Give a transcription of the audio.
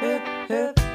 hip, hip.